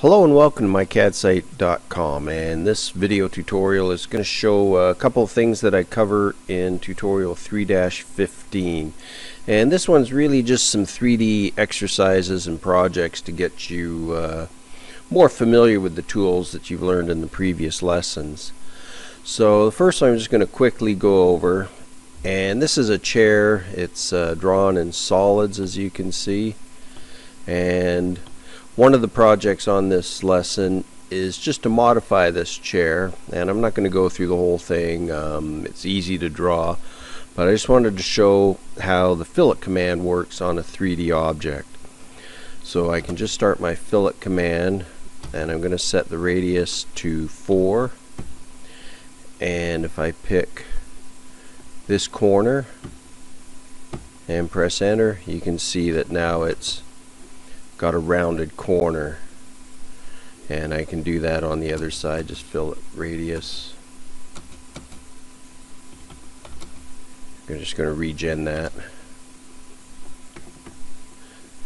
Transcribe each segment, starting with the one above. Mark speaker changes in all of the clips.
Speaker 1: Hello and welcome to mycadsite.com and this video tutorial is going to show a couple of things that I cover in tutorial 3-15 and this one's really just some 3D exercises and projects to get you uh, more familiar with the tools that you've learned in the previous lessons. So the first one I'm just going to quickly go over and this is a chair. It's uh, drawn in solids as you can see. And one of the projects on this lesson is just to modify this chair and I'm not going to go through the whole thing um, it's easy to draw but I just wanted to show how the fillet command works on a 3D object. So I can just start my fillet command and I'm going to set the radius to 4 and if I pick this corner and press enter you can see that now it's got a rounded corner and I can do that on the other side. Just fillet radius. I'm just going to regen that.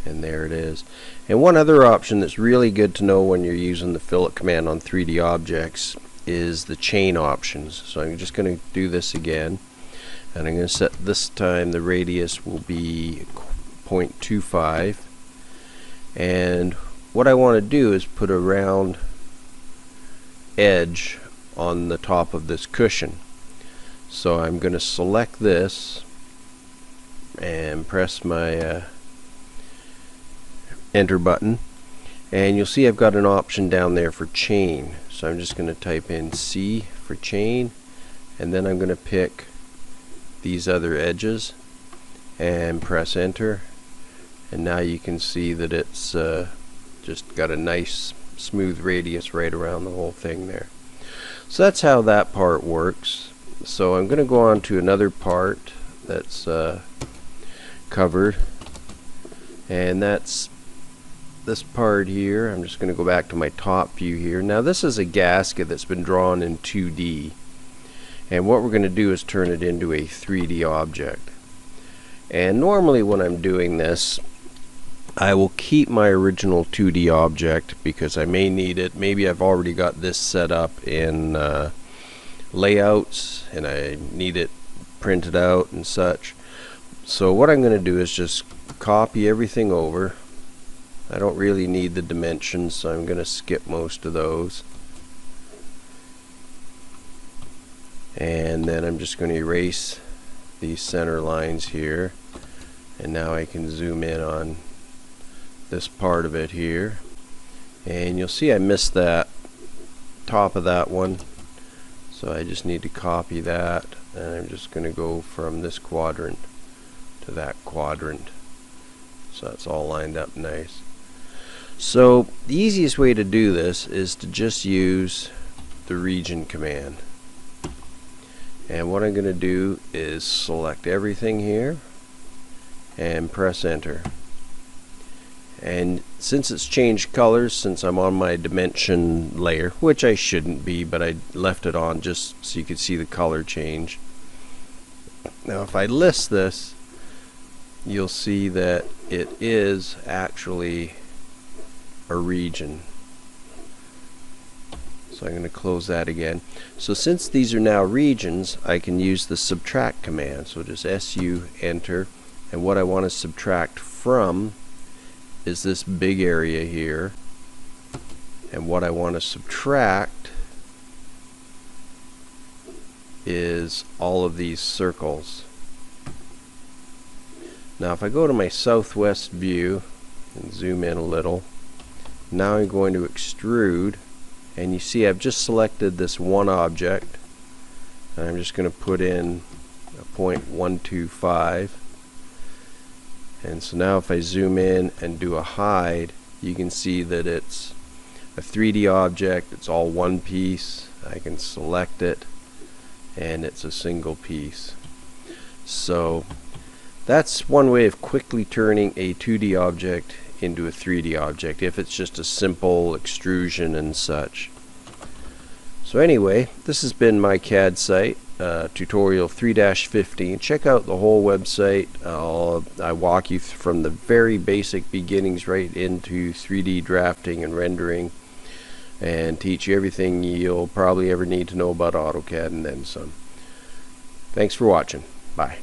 Speaker 1: And there it is. And one other option that's really good to know when you're using the fillet command on 3D objects is the chain options. So I'm just going to do this again and I'm going to set this time the radius will be 0.25 and what I want to do is put a round edge on the top of this cushion. So I'm going to select this and press my uh, enter button. And you'll see I've got an option down there for chain. So I'm just going to type in C for chain. And then I'm going to pick these other edges and press enter and now you can see that it's uh, just got a nice smooth radius right around the whole thing there. So that's how that part works. So I'm gonna go on to another part that's uh, covered and that's this part here. I'm just gonna go back to my top view here. Now this is a gasket that's been drawn in 2D and what we're going to do is turn it into a 3D object. And normally when I'm doing this I will keep my original 2D object because I may need it. Maybe I've already got this set up in uh, layouts and I need it printed out and such. So what I'm going to do is just copy everything over. I don't really need the dimensions so I'm going to skip most of those. And then I'm just going to erase these center lines here and now I can zoom in on this part of it here. And you'll see I missed that top of that one. So I just need to copy that and I'm just going to go from this quadrant to that quadrant. So that's all lined up nice. So the easiest way to do this is to just use the region command. And what I'm going to do is select everything here and press enter and since it's changed colors since I'm on my dimension layer which I shouldn't be but I left it on just so you could see the color change. Now if I list this you'll see that it is actually a region. So I'm going to close that again. So since these are now regions I can use the subtract command. So just SU enter. And what I want to subtract from is this big area here. And what I want to subtract is all of these circles. Now if I go to my southwest view and zoom in a little now I'm going to extrude. And you see I've just selected this one object. And I'm just going to put in a point one two five and so now if I zoom in and do a hide you can see that it's a 3D object. It's all one piece. I can select it and it's a single piece. So that's one way of quickly turning a 2D object into a 3D object if it's just a simple extrusion and such. So anyway this has been MyCADsite uh, tutorial 3-15 check out the whole website I'll, I walk you from the very basic beginnings right into 3D drafting and rendering and teach you everything you'll probably ever need to know about AutoCAD and then some. Thanks for watching. Bye.